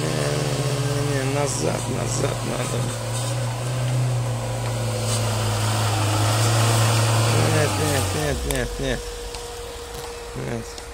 Yeah. Назад, назад надо. Нет, нет, нет, нет, нет. Нет.